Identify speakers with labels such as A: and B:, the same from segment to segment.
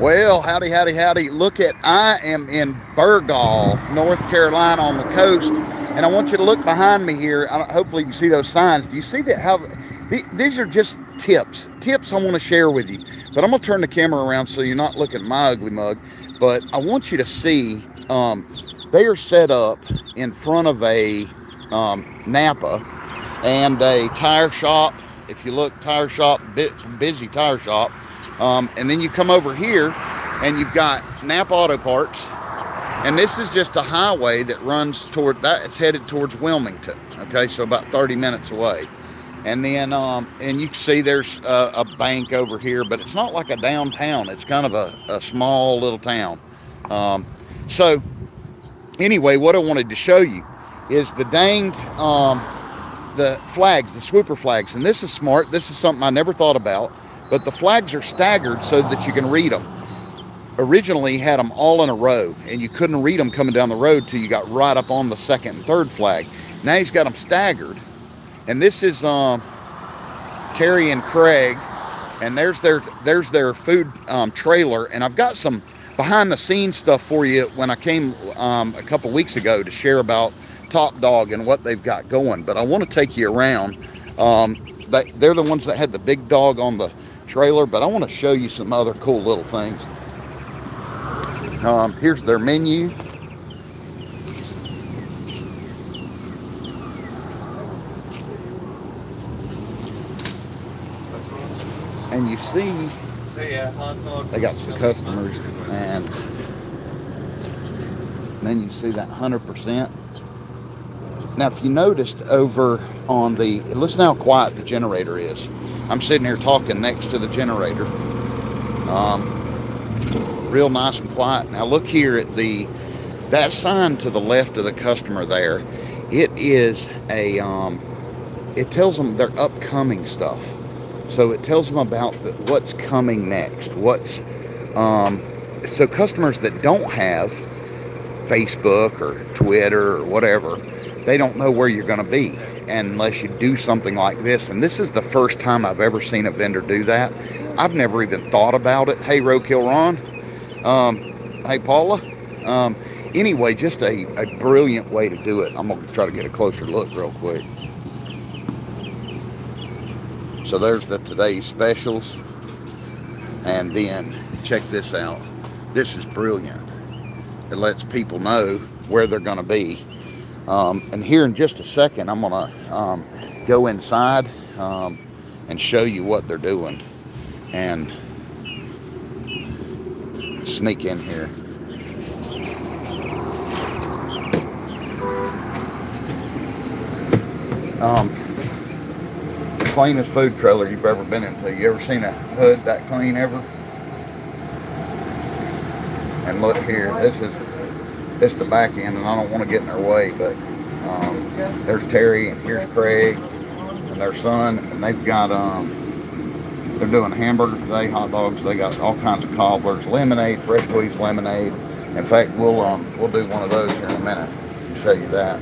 A: Well, howdy, howdy, howdy. Look at, I am in Burgaw, North Carolina on the coast. And I want you to look behind me here. Hopefully you can see those signs. Do you see that? How These are just tips. Tips I want to share with you. But I'm going to turn the camera around so you're not looking at my ugly mug. But I want you to see, um, they are set up in front of a um, Napa and a tire shop. If you look, tire shop, bit busy tire shop um, and then you come over here and you've got Nap Auto Parts. And this is just a highway that runs toward that. It's headed towards Wilmington. Okay, so about 30 minutes away. And then, um, and you can see there's a, a, bank over here, but it's not like a downtown. It's kind of a, a small little town. Um, so anyway, what I wanted to show you is the danged, um, the flags, the swooper flags. And this is smart. This is something I never thought about but the flags are staggered so that you can read them. Originally had them all in a row and you couldn't read them coming down the road till you got right up on the second and third flag. Now he's got them staggered. And this is um, Terri and Craig and there's their there's their food um, trailer and I've got some behind the scenes stuff for you when I came um, a couple weeks ago to share about Top Dog and what they've got going but I want to take you around um, they, they're the ones that had the big dog on the trailer, but I want to show you some other cool little things. Um, here's their menu. And you see, they got some customers, and then you see that 100%. Now, if you noticed over on the, listen how quiet the generator is. I'm sitting here talking next to the generator. Um, real nice and quiet. Now look here at the, that sign to the left of the customer there. It is a, um, it tells them their upcoming stuff. So it tells them about the, what's coming next. What's, um, so customers that don't have Facebook or Twitter or whatever, they don't know where you're going to be unless you do something like this. And this is the first time I've ever seen a vendor do that. I've never even thought about it. Hey, Roadkill Ron. Um, hey, Paula. Um, anyway, just a, a brilliant way to do it. I'm going to try to get a closer look real quick. So there's the today's specials. And then check this out. This is brilliant. It lets people know where they're going to be um, and here in just a second, I'm gonna um, go inside um, and show you what they're doing and sneak in here. Um, cleanest food trailer you've ever been into. You ever seen a hood that clean ever? And look here, this is it's the back end, and I don't want to get in their way, but um, there's Terri, and here's Craig, and their son, and they've got, um, they're doing hamburgers today, hot dogs, they got all kinds of cobblers, lemonade, fresh squeezed lemonade. In fact, we'll, um, we'll do one of those here in a minute and show you that.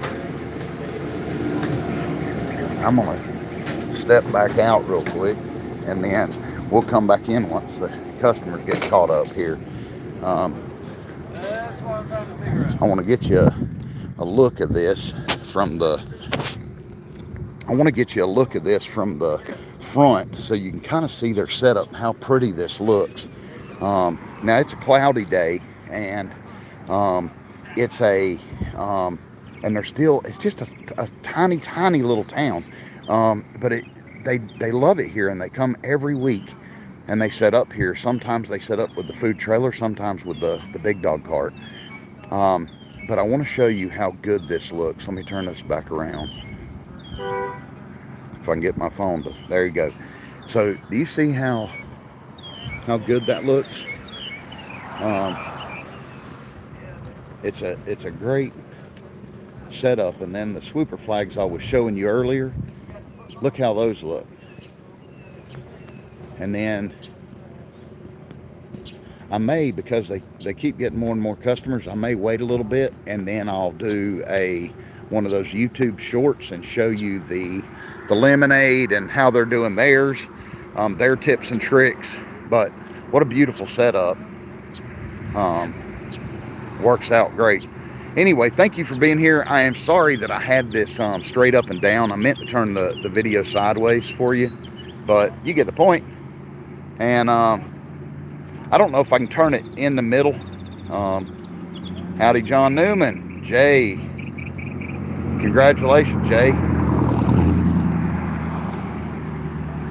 A: I'm gonna step back out real quick, and then we'll come back in once the customers get caught up here. Um, I want to get you a, a look at this from the I want to get you a look at this from the front so you can kind of see their setup how pretty this looks. Um, now it's a cloudy day and um, it's a um, and they're still it's just a, a tiny tiny little town. Um, but it they they love it here and they come every week and they set up here sometimes they set up with the food trailer sometimes with the the big dog cart um, but I want to show you how good this looks. Let me turn this back around. If I can get my phone there you go. So do you see how, how good that looks? Um, it's a, it's a great setup. And then the swooper flags I was showing you earlier, look how those look. And then I may, because they, they keep getting more and more customers, I may wait a little bit and then I'll do a one of those YouTube shorts and show you the, the lemonade and how they're doing theirs, um, their tips and tricks. But what a beautiful setup. Um, works out great. Anyway, thank you for being here. I am sorry that I had this um, straight up and down. I meant to turn the, the video sideways for you, but you get the point. And um, I don't know if I can turn it in the middle. Um, howdy, John Newman. Jay. Congratulations, Jay.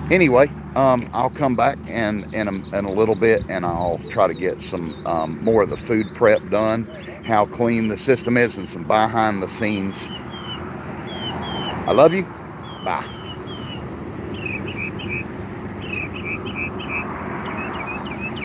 A: Anyway, um, I'll come back and in a, in a little bit and I'll try to get some um, more of the food prep done, how clean the system is, and some behind the scenes. I love you. Bye.